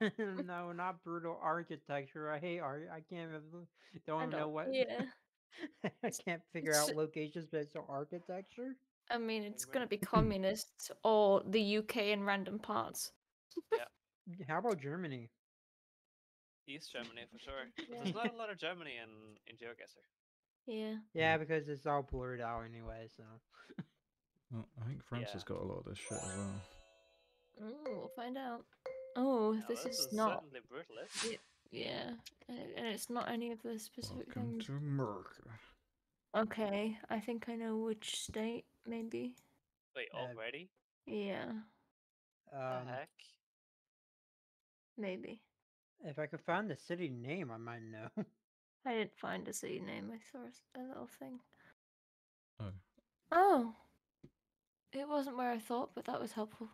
no, not brutal architecture. I hate art. I can't even, don't I know don't. what. Yeah. I can't figure It's- out locations based on architecture. I mean, it's Right. gonna be communist or the UK in random parts. Yeah. How about Germany? East Germany for sure. Yeah. There's not a lot of Germany in in GeoGuessr. Yeah. Yeah, because it's all blurred out anyway. So Well, I think France has got a lot of this shit as well. Oh, we'll find out. Oh, Now, this is is not. certainly brutalist. it- Yeah, and it's not any of the specific Welcome things. to America. Okay, I think I know which state. Maybe. Wait, Uh, already? Yeah, the um, heck? maybe. if I could find the city name, I might know. I didn't find a city name. I saw a little thing. Oh. Oh. It wasn't where I thought, but that was helpful.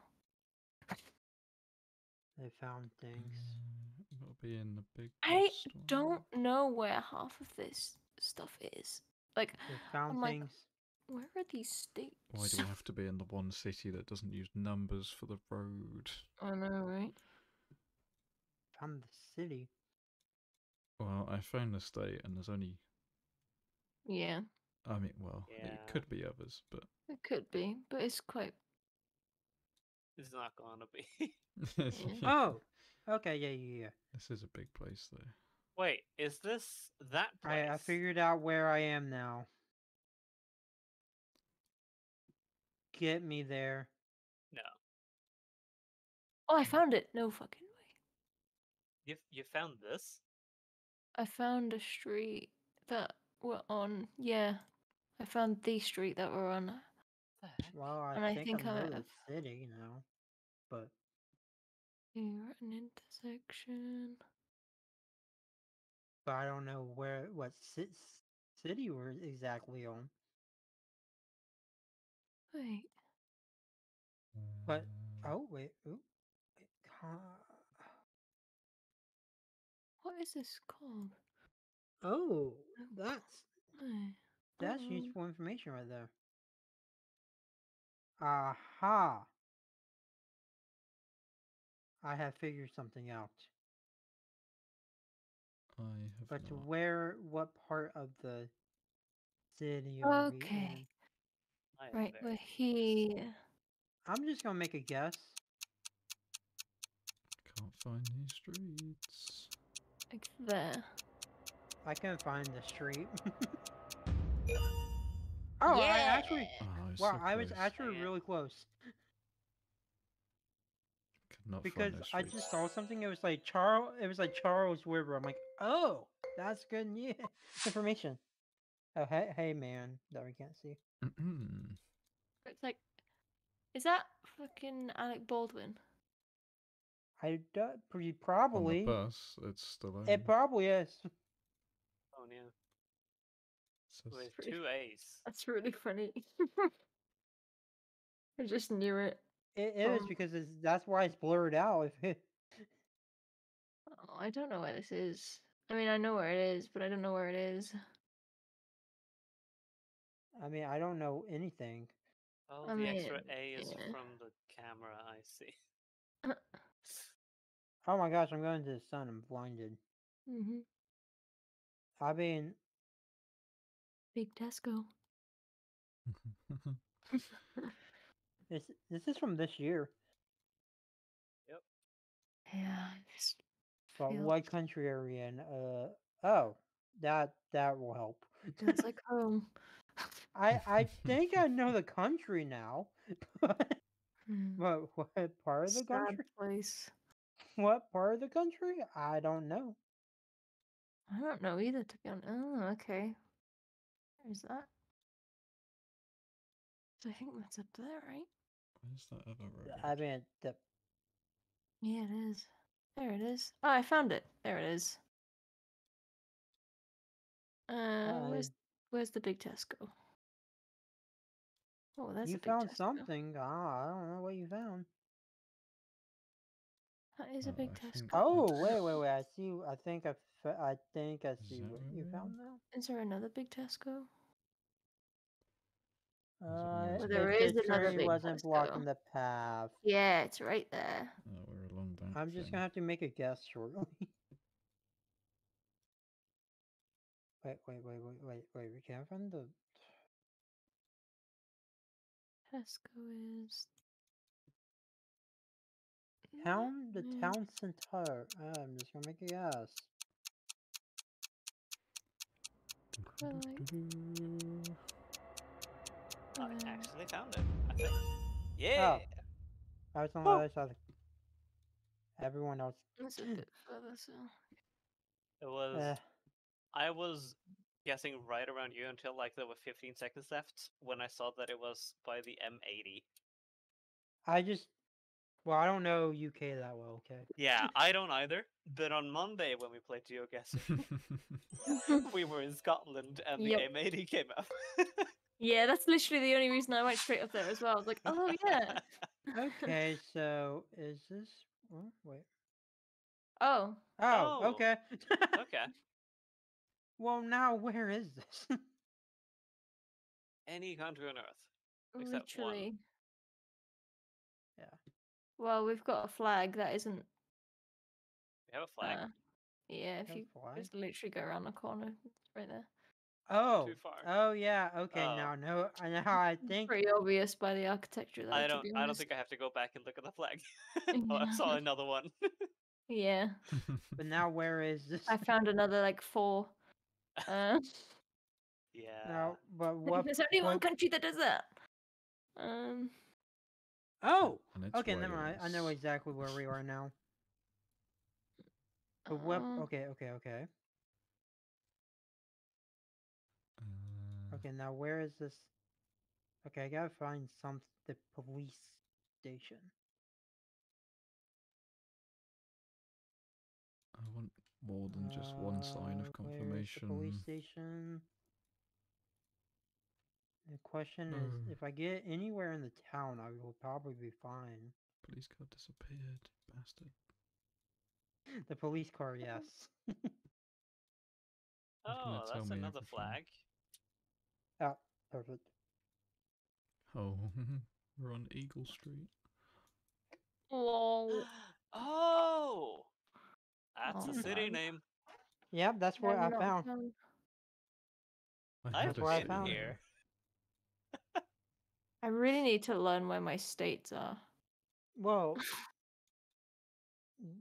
They found things. Uh, It'll be in the big. I store. don't know where half of this stuff is. Like, They found like, things. where are these states? Why do we have to be in the one city that doesn't use numbers for the road? I know, right? Found the city. Well, I found the state, and there's only. Yeah, I mean, well, Yeah. it could be others, but. it could be, but it's quite. It's not gonna be. Oh, okay, yeah, yeah, yeah. This is a big place, though. Wait, is this that place? I, I figured out where I am now. Get me there. No. Oh, I found it. No fucking way. You you found this? I found a street that we're on. Yeah, I found the street that we're on. Well, I And I think, think I know might the city now, but Here at an intersection. but I don't know where what ci- city we're exactly on. Wait. But Uh, oh wait, ooh, wait, What is this called? oh, Oh, that's that's um, useful information right there. Aha! I have figured something out. I have But not. where, what part of the city are we Okay. in? I Right, very we're. I'm just gonna make a guess. Can't find these streets. Like there. I can find the street. oh, I actually, Oh, I was wow, so I was actually Dang really close Could not because find I just saw something. It was like Charles. It was like Charles River. I'm like, oh, that's good news information. Oh, hey, hey, man, that we can't see. It's like, is that fucking Alec Baldwin? I do, pretty On probably. the bus, it's still on. It probably is. Oh yeah. Says- With pretty- two A's. That's really funny. I just knew it. It is Um, because it's, that's why it's blurred out. If Oh, I don't know where this is. I mean, I know where it is, but I don't know where it is. I mean, I don't know anything. Oh, I the extra A is yeah. from the camera. I see. Oh my gosh, I'm going to the sun. I'm blinded. hmm I mean, Big Tesco. this this is from this year. Yep. Yeah. This But feels, what country are we in? Uh oh, that that will help. feels like home. I I think I know the country now. but Hmm. what what part of the Sad country? place. What part of the country? I don't know. I don't know either, to be honest. Oh, okay. Where's that? So I think that's up there, right? Where's that other road? I mean, the, Yeah, it is. There it is. Oh, I found it. There it is. Uh, where's where's the big Tesco? Oh, that's you a big found Tesco. something. Ah, I don't know what you found. That is a Uh, big I Tesco. Oh wait, wait, wait! I see. I think I, fa- I think I see what where you found now. Is there another big Tesco? it Uh, Well, there another tree big wasn't blocking the path. Yeah, it's right there. Oh, we're along down I'm just thing. gonna have to make a guess shortly. wait, wait, wait, wait, wait, wait. We can't find the. Tesco is. Town, the Mm, town center. Ah, I'm just gonna make a guess. Quite like- I uh, actually found it. I think. Yeah. I was on the Woo! other side. Everyone else. It's a bit further, so. It was. Uh, I was guessing right around you until like there were 15 seconds left when I saw that it was by the M80. I just. Well, I don't know UK that well. Okay. Yeah, I don't either. But on Monday when we played GeoGuessr, we were in Scotland and the Yep. M80 came up. Yeah, that's literally the only reason I went straight up there as well. I was like, oh yeah. Okay, so is this? oh, wait. oh, Oh, Oh. okay. okay. well, now where is this? Any country on Earth. Except one. literally. Yeah. Well, we've got a flag that isn't. We have a flag. Uh, yeah, if you flag? just literally go around the corner, it's right there. oh. far. Oh yeah. Okay. Oh. Now, no. I know. How I think. Pretty obvious by the architecture. Though, I don't. I don't think I have to go back and look at the flag. oh, I saw another one. Yeah, But now, where is this? I found another like four. Uh, yeah. Now, but what? there's only one country that does that. Um, Oh. Okay. Never mind. I know exactly where we are now. But what? uh, Okay. Okay. Okay. Uh, Okay. Now, where is this? Okay, I gotta find some the police station. I want more than just one sign Uh, of where's confirmation. Police station. The question is, Uh. if I get anywhere in the town, I will probably be fine. Police car disappeared, bastard. The police car, yes. Oh, that's another everything? flag. Oh, perfect. Oh, we're on Eagle Street. lol. oh, that's Oh, a city man. name. Yep, that's what I not found. I I've had a where I been found it. here. I really need to learn where my states are. Well, mm.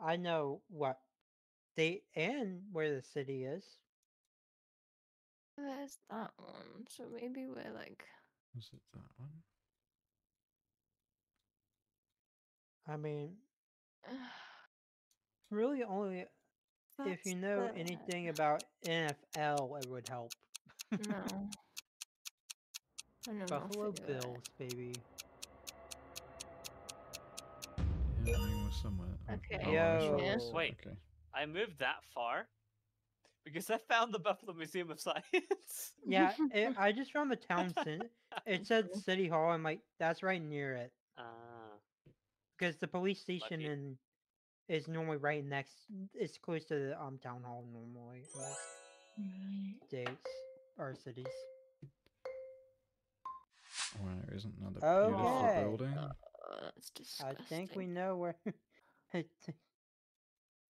I know what state and where the city is. There's that one, so maybe we're like. Was it that one? I mean, really only if you know anything about NFL, it would help. No. I know Buffalo nothing about it. Bills, baby. Yeah, I mean, we're somewhere. oh, Okay, oh, I saw Yo. this, Wait. Okay. I moved that far because I found the Buffalo Museum of Science. Yeah, it, I just found the town center. It said City Hall. I'm like, that's right near it. Ah, because the police station Lucky. in is normally right next. It's close to the um town hall normally. in most Right. States or cities. Where isn't another beautiful building? Uh, that's I think we know where.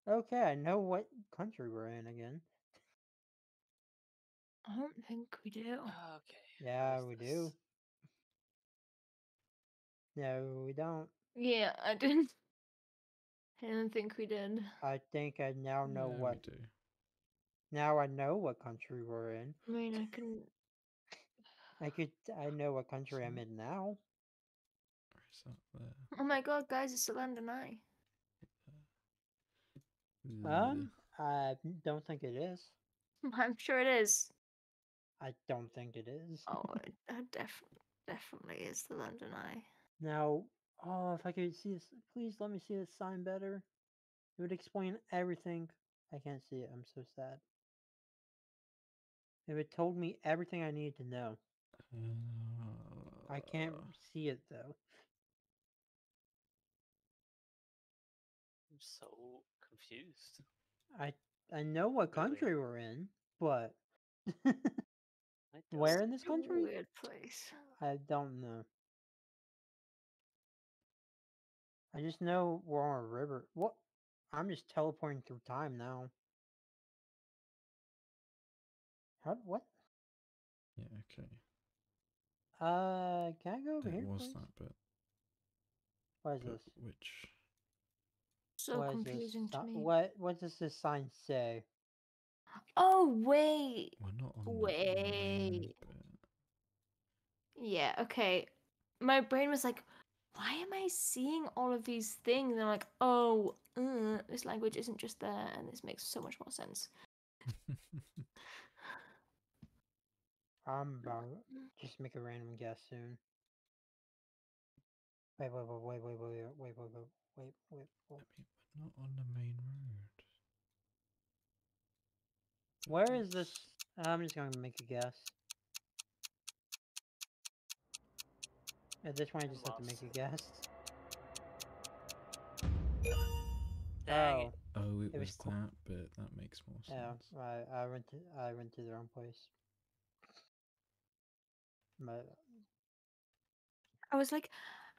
Okay, I know what country we're in again. I don't think we do. okay. Yeah, where's we this? do. No, we don't. Yeah, I didn't. I didn't think we did. I think I now know Yeah, we what. Now I know what country we're in. I mean, I can. I could. I know what country I'm in now. Or is that there? Oh my god, guys, it's the London Eye. Um, I don't think it is. I'm sure it is. I don't think it is. Oh, it, it def- definitely is the London Eye. Now, oh, if I could see this, please let me see this sign better. It would explain everything. I can't see it. I'm so sad. If it would told me everything I needed to know. I can't Uh, see it though. I'm so confused. I I know what Really? country we're in, but where in this A country? Weird place. I don't know. I just know we're on a river. What? I'm just teleporting through time now. How? What? Yeah, okay. Uh, can I go over It here, was please? that bit. What is but this? which So What is this confusing to me. What? What does this sign say? Oh wait. we're not on Wait. bit. Yeah, okay. My brain was like, why am I seeing all of these things? And I'm like, oh, uh, this language isn't just there, and this makes so much more sense. I'm about just make a random guess soon. Wait, wait, wait, wait, wait, wait, wait, wait, wait, wait, wait, wait, I mean, we're not on the main road. Where is this? I'm just gonna make a guess. At this point, I just have to make a guess. Dang oh, it. Oh, it, It was, was that but That makes more sense. yeah. I I went to I went to the wrong place. But I was like,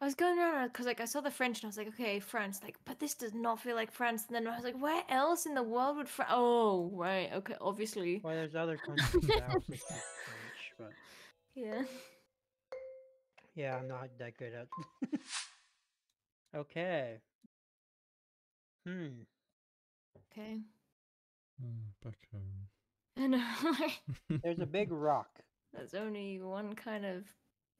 I was going around because like I saw the French and I was like, okay, France, like, but this does not feel like France. And then I was like, where else in the world would France? Oh, right, okay, obviously, well, there's other countries that also French, but yeah. yeah, I'm not that good at. okay. Hmm. Okay, Oh, back home. and uh, There's a big rock. There's only one kind of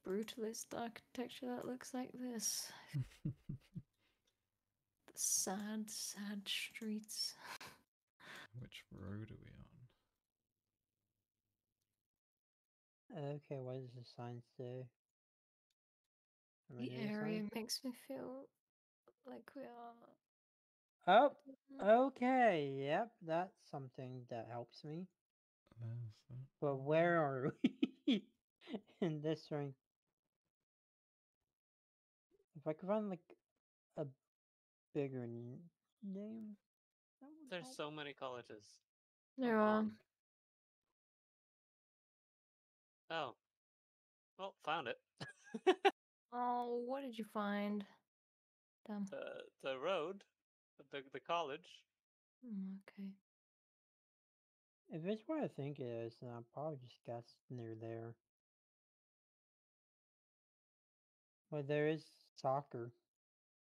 brutalist architecture that looks like this. The sad, sad streets. Which road are we on? Okay, what does the sign say? Am The area sign? makes me feel like we are. Oh, Mm, okay. Yep, that's something that helps me. There's that. But where are we in this ring? If I could find like a bigger n- name, There's help. so many colleges. There are. Oh. Well, found it. Oh, what did you find? Damn. the the road, the the college. Mm, okay. If it's what I think it is, then I'll probably just guess near there. But there is soccer,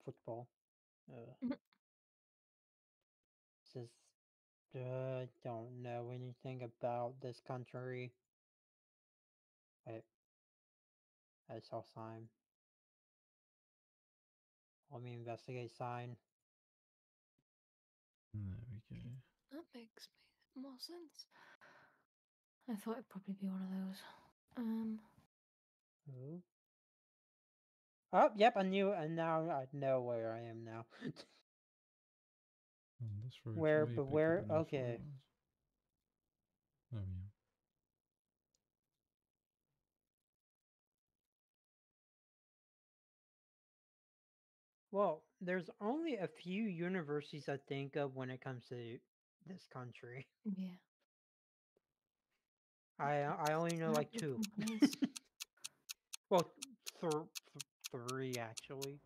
football. Uh, Mhm. Just uh, don't know anything about this country. Wait, I saw sign. Let me investigate sign. There we go. That makes me more sense. I thought it'd probably be one of those. Um. Ooh. Oh, yep, I knew, and now I know where I am now. Oh, this road's Where- but where- than I thought it okay. was. Oh yeah. well, there's only a few universities I think of when it comes to this country. Yeah. I I only know like two. well, th- th- three actually.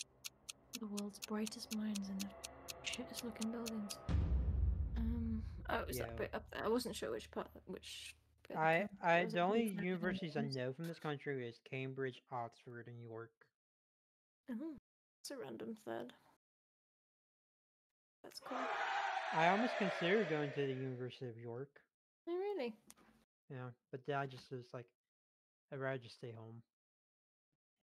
the world's brightest minds and the shittest looking buildings. Um. Oh, it was Yeah. that bit up there. I wasn't sure which part, which. I I the only find it on the universities I know from this country is Cambridge, Oxford, and York. Oh, it's a random third. That's cool. I almost considered going to the University of York. Oh, really? Yeah, but then I just was like, I'd rather just stay home.